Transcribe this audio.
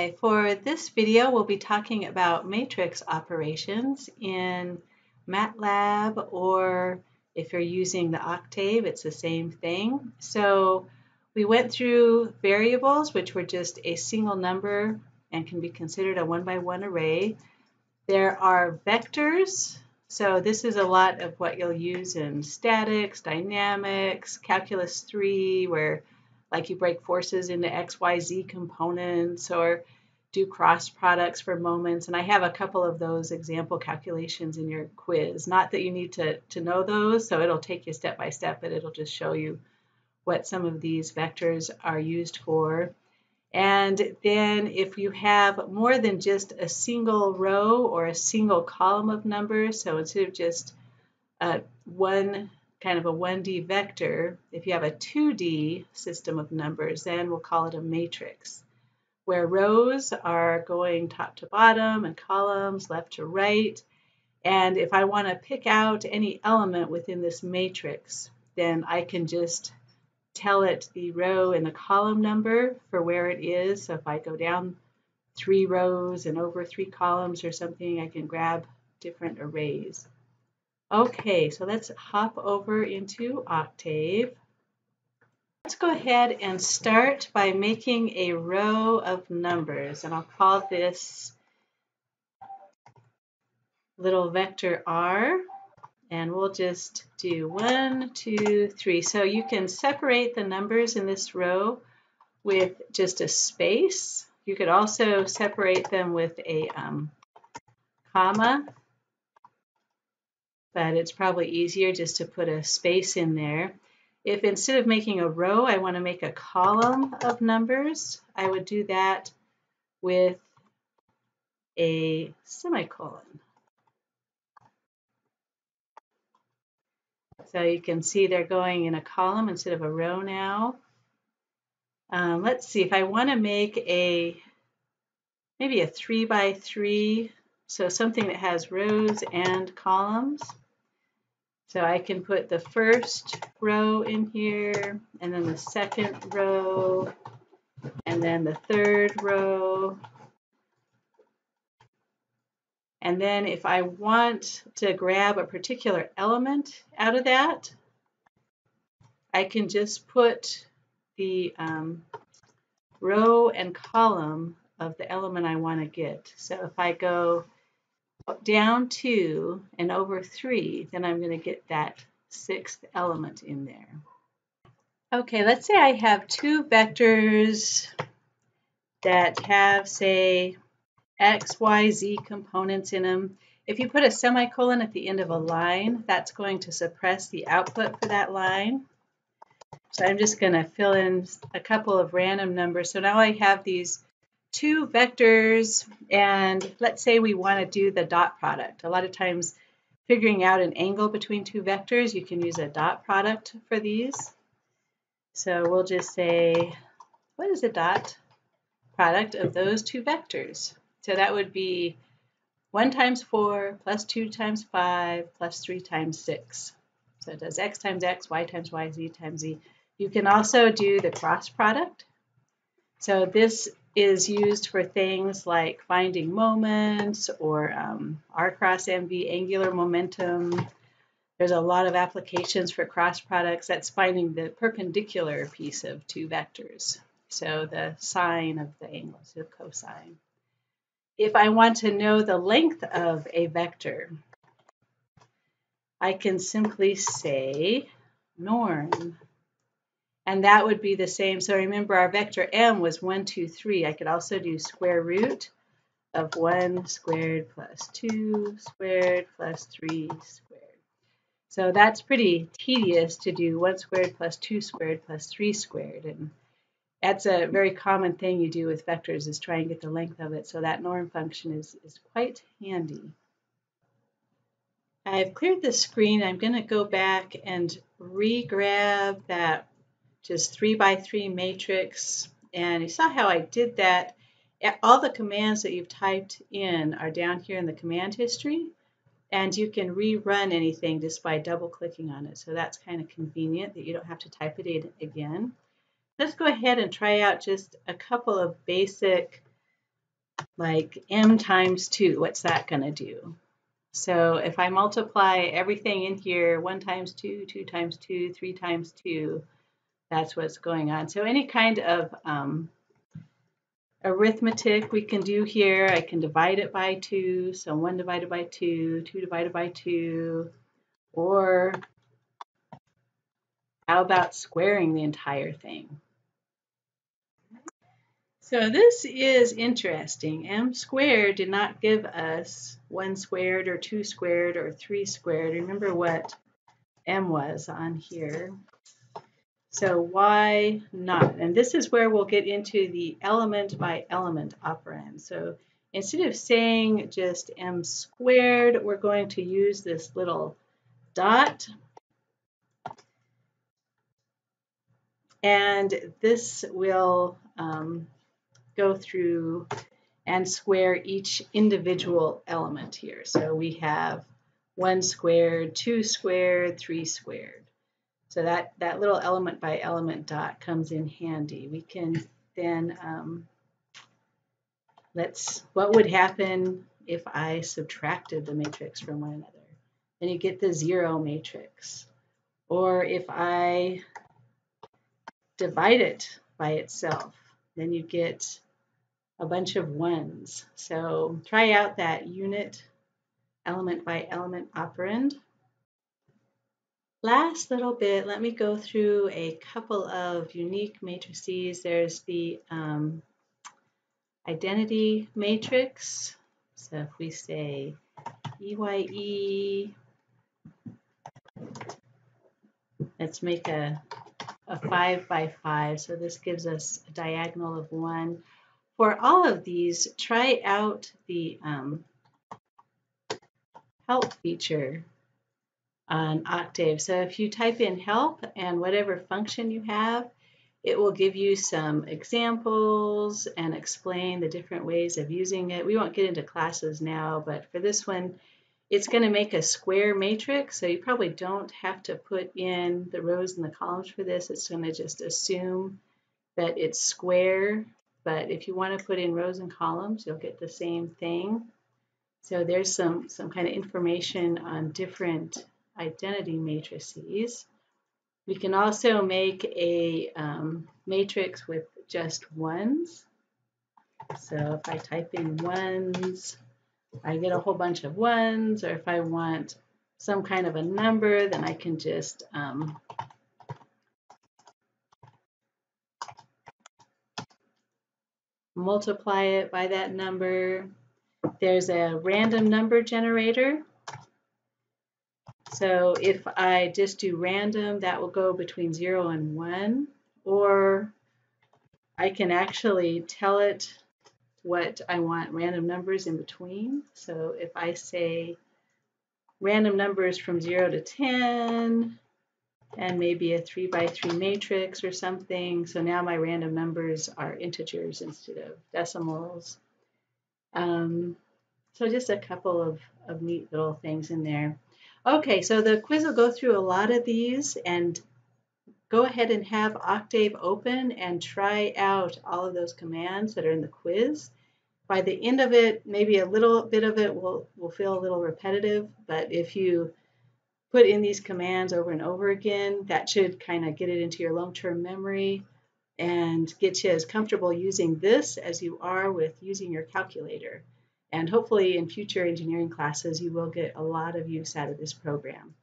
Hi, for this video we'll be talking about matrix operations in MATLAB or if you're using the Octave it's the same thing. So we went through variables which were just a single number and can be considered a one by one array. There are vectors, so this is a lot of what you'll use in statics, dynamics, calculus 3 where like you break forces into XYZ components or do cross products for moments. And I have a couple of those example calculations in your quiz. Not that you need to, to know those, so it'll take you step by step, but it'll just show you what some of these vectors are used for. And then if you have more than just a single row or a single column of numbers, so instead of just uh, one kind of a 1D vector, if you have a 2D system of numbers, then we'll call it a matrix, where rows are going top to bottom and columns left to right. And if I want to pick out any element within this matrix, then I can just tell it the row and the column number for where it is. So if I go down three rows and over three columns or something, I can grab different arrays. Okay, so let's hop over into Octave. Let's go ahead and start by making a row of numbers, and I'll call this little vector r, and we'll just do one, two, three. So you can separate the numbers in this row with just a space. You could also separate them with a um, comma but it's probably easier just to put a space in there. If instead of making a row, I want to make a column of numbers, I would do that with a semicolon. So you can see they're going in a column instead of a row now. Um, let's see, if I want to make a maybe a three by three, so something that has rows and columns, so I can put the first row in here, and then the second row, and then the third row. And then if I want to grab a particular element out of that, I can just put the um, row and column of the element I want to get. So if I go down two and over three, then I'm going to get that sixth element in there. Okay, let's say I have two vectors that have, say, x, y, z components in them. If you put a semicolon at the end of a line, that's going to suppress the output for that line. So I'm just going to fill in a couple of random numbers. So now I have these two vectors and let's say we want to do the dot product. A lot of times figuring out an angle between two vectors, you can use a dot product for these. So we'll just say, what is the dot product of those two vectors? So that would be 1 times 4 plus 2 times 5 plus 3 times 6. So it does x times x, y times y, z times z. You can also do the cross product. So this is used for things like finding moments or um, R cross MV, angular momentum. There's a lot of applications for cross products. That's finding the perpendicular piece of two vectors. So the sine of the angle, so cosine. If I want to know the length of a vector, I can simply say norm and that would be the same. So remember our vector m was 1, 2, 3. I could also do square root of 1 squared plus 2 squared plus 3 squared. So that's pretty tedious to do 1 squared plus 2 squared plus 3 squared. And that's a very common thing you do with vectors is try and get the length of it. So that norm function is, is quite handy. I've cleared the screen. I'm going to go back and re-grab that just three by three matrix. And you saw how I did that. All the commands that you've typed in are down here in the command history. And you can rerun anything just by double clicking on it. So that's kind of convenient that you don't have to type it in again. let's go ahead and try out just a couple of basic, like m times 2. What's that going to do? So if I multiply everything in here, 1 times 2, 2 times 2, 3 times 2, that's what's going on. So any kind of um, arithmetic we can do here, I can divide it by 2, so 1 divided by 2, 2 divided by 2, or how about squaring the entire thing? So this is interesting. m squared did not give us 1 squared or 2 squared or 3 squared. Remember what m was on here. So why not? And this is where we'll get into the element by element operand. So instead of saying just m squared, we're going to use this little dot. And this will um, go through and square each individual element here. So we have 1 squared, 2 squared, 3 squared. So that, that little element by element dot comes in handy. We can then, um, let's, what would happen if I subtracted the matrix from one another? Then you get the zero matrix. Or if I divide it by itself, then you get a bunch of ones. So try out that unit element by element operand. Last little bit, let me go through a couple of unique matrices. There's the um, identity matrix. So if we say EYE, let's make a, a 5 by 5. So this gives us a diagonal of 1. For all of these, try out the um, help feature on Octave. So if you type in help and whatever function you have, it will give you some examples and explain the different ways of using it. We won't get into classes now, but for this one, it's going to make a square matrix, so you probably don't have to put in the rows and the columns for this. It's going to just assume that it's square, but if you want to put in rows and columns, you'll get the same thing. So there's some, some kind of information on different identity matrices. We can also make a um, matrix with just ones. So if I type in ones, I get a whole bunch of ones, or if I want some kind of a number, then I can just um, multiply it by that number. There's a random number generator. So if I just do random, that will go between 0 and 1. Or I can actually tell it what I want random numbers in between. So if I say random numbers from 0 to 10, and maybe a 3 by 3 matrix or something. So now my random numbers are integers instead of decimals. Um, so just a couple of, of neat little things in there. Okay, so the quiz will go through a lot of these and go ahead and have Octave open and try out all of those commands that are in the quiz. By the end of it, maybe a little bit of it will, will feel a little repetitive, but if you put in these commands over and over again, that should kind of get it into your long-term memory and get you as comfortable using this as you are with using your calculator. And hopefully in future engineering classes, you will get a lot of use out of this program.